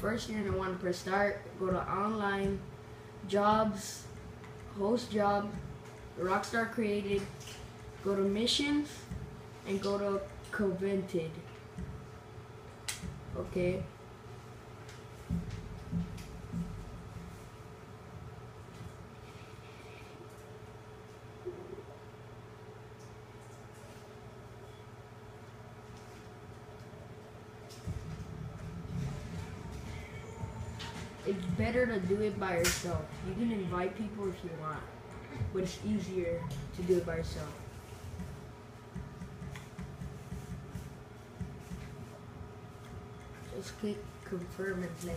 first you're gonna want to press start. Go to online, jobs, host job, Rockstar created. Go to missions, and go to Coveted. Okay. It's better to do it by yourself. You can invite people if you want, but it's easier to do it by yourself. Just click confirm and play.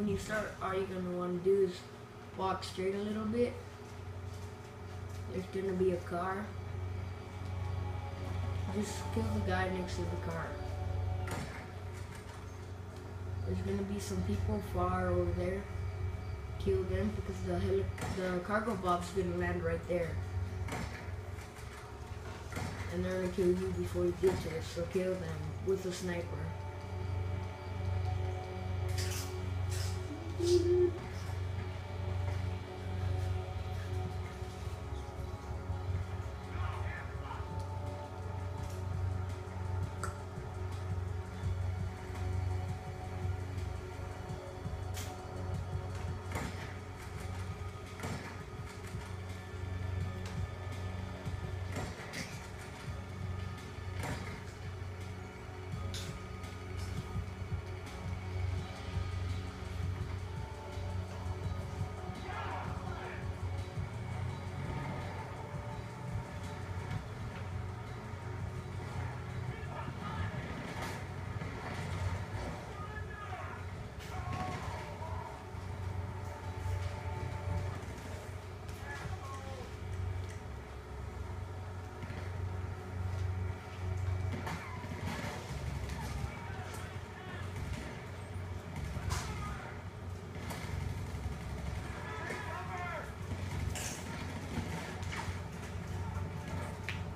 When you start, all you're gonna want to do is walk straight a little bit. There's gonna be a car. Just kill the guy next to the car. There's gonna be some people far over there. Kill them because the heli- the Cargobob's gonna land right there. And they're gonna kill you before you get there, so kill them with a sniper. Mm-hmm.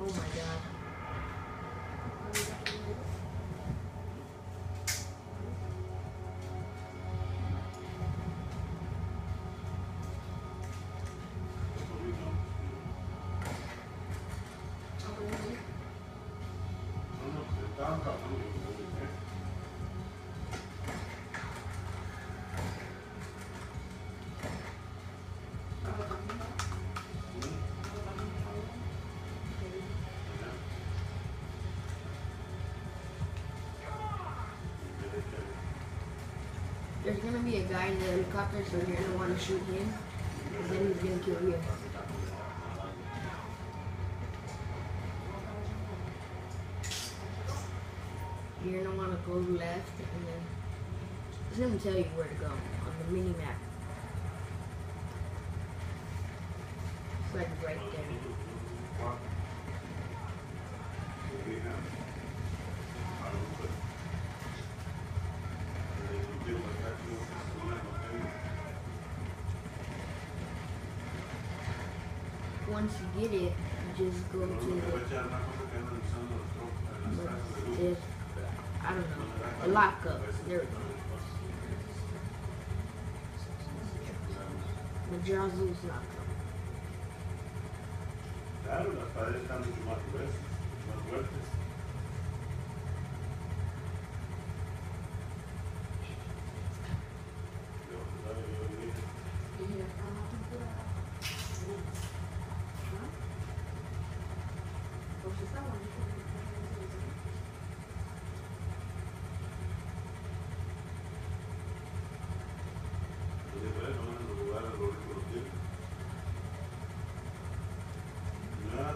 Oh my god. There's gonna be a guy in the helicopter, so you're gonna wanna shoot him. And then he's gonna kill you. You're gonna wanna go left and then it's gonna tell you where to go on the mini map. It's like right there. Once you get it, you just go to the there's I don't know a lockup. There we go. Madrazo's lockup. Claro, las paredes están mucho más gruesas, más fuertes.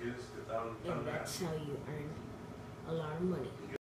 Sandra y no sé quiénes que estaban And that's how you earn a lot of money.